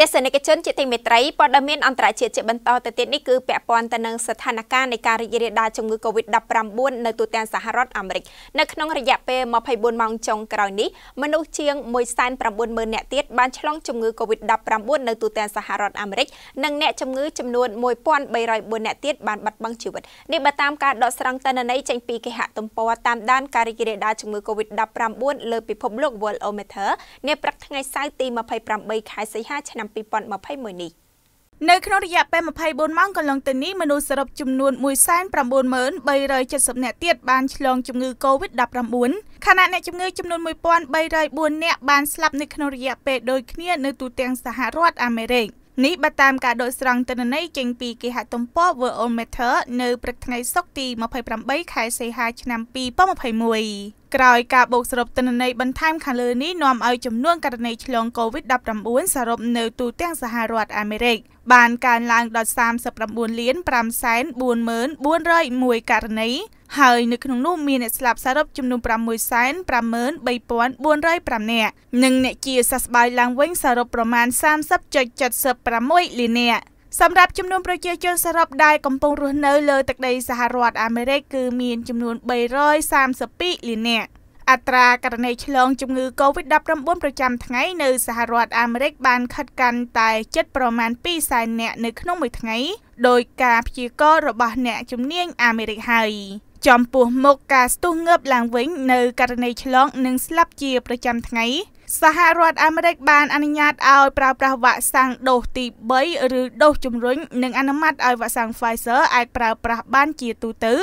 ទស្សនិកជនជាទីមេត្រីព័ត៌មានអន្តរជាតិជាបន្តទៅទៀតនេះគឺពាក់ព័ន្ធទៅនឹងស្ថានភាពនៃការរីករាលដាលជំងឺ Covid-19 នៅទូទាំងសហរដ្ឋអាមេរិកនៅក្នុងរយៈពេល24ម៉ោងចុងក្រោយនេះមនុស្សជាង190,000នាក់ទៀតបានឆ្លងជំងឺ Covid-19 នៅទូទាំងសហរដ្ឋអាមេរិកនិងអ្នកជំងឺចំនួន1304នាក់ទៀតបានបាត់បង់ជីវិតនេះបើតាមការដកស្រង់ទិន្នន័យចេញពីគេហទំព័រតាមដានការរីករាលដាលជំងឺ Covid-19 លើពិភពលោក Worldometer នាព្រឹកថ្ងៃសៅរ៍ទី28ខែសីហាឆ្នាំ2021នេះនៅក្នុងរយៈពេល24ម៉ោងកន្លងទៅនេះមនុស្សសរុបចំនួន19370នាក់ទៀតបានឆ្លងជំងឺ Covid-19 ខណៈអ្នកជំងឺចំនួន1304នាក់បានស្លាប់នៅក្នុងរយៈពេលដូចគ្នានៅទូទាំងសហរដ្ឋអាមេរិកនេះបើតាមការដកស្រង់ទិន្នន័យចេញពីគេហទំព័រ Worldometer នៅព្រឹកថ្ងៃសុក្រទី28ខែសីហាឆ្នាំ2021 ក្រោយការបូកសរុបទិន្នន័យបន្ថែមខាងលើនេះនាំឲ្យចំនួនករណីឆ្លង COVID-19 សរុបនៅទូទាំងសហរដ្ឋអាមេរិកបានកើនឡើងដល់39លាន5សែន40401ករណីហើយនៅក្នុងនោះមានអ្នកស្លាប់សរុបចំនួន6សែន53405នាក់និងអ្នកជាសះស្បើយឡើងវិញសរុបប្រមាណ30.76លាននាក់ សម្រាប់ចំនួនប្រជាជនសរុបដែលកំពុងរស់នៅលើទឹកដីសហរដ្ឋអាមេរិកគឺមានចំនួន332លាននាក់អត្រាករណីឆ្លងជំងឺ Covid-19 ប្រចាំថ្ងៃនៅសហរដ្ឋអាមេរិកបានខិតកាន់តែជិតប្រមាណ2សែននាក់នៅក្នុងមួយថ្ងៃដោយការព្យាករណ៍របស់អ្នកជំនាញអាមេរិកហើយចំពោះមុខការស្ទុះងើបឡើងវិញនៅករណីឆ្លងនិងស្លាប់ជាប្រចាំថ្ងៃ សហរដ្ឋអាមេរិកបានអនុញ្ញាតឲ្យប្រើប្រាស់វ៉ាក់សាំងដូសទី3ឬដូសជំរុញនិងអនុម័តឲ្យវ៉ាក់សាំង Pfizer អាចប្រើប្រាស់បានជាទូទៅ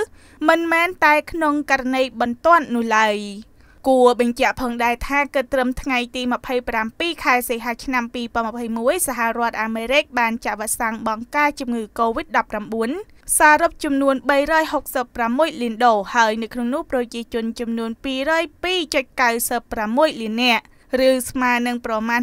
មិនមែនតែក្នុងករណីបន្ទាន់នោះឡើយគួរបញ្ជាក់ផងដែរថាគិតត្រឹមថ្ងៃទី27ខែសីហាឆ្នាំ2021សហរដ្ឋអាមេរិកបានចាក់វ៉ាក់សាំងបង្ការជំងឺ Covid-19 សរុបចំនួន366លានដូសហើយនៅក្នុងនោះប្រជាជនចំនួន202.96លាននាក់ ឬស្មើនឹងប្រមាណ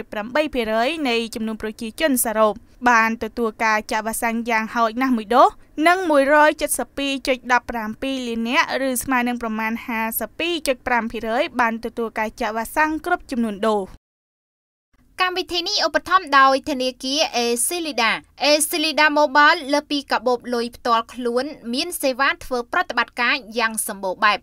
61.8%នៃចំនួនប្រជាជនសរុបបានទទួលការចាក់វ៉ាក់សាំងយ៉ាងហោចណាស់មួយដូសនិង172.17លាននាក់ឬស្មើនឹងប្រមាណ52.5%បានទទួលការចាក់វ៉ាក់សាំងគ្រប់ចំនួនដូសកម្មវិធីនេះឧបត្ថម្ភដោយធនាគារ Acilida Acilida Mobile លើពីកាបូបលុយផ្ទាល់ខ្លួន មានសេវាធ្វើប្រតិបត្តិការយ៉ាងសម្បូរបែប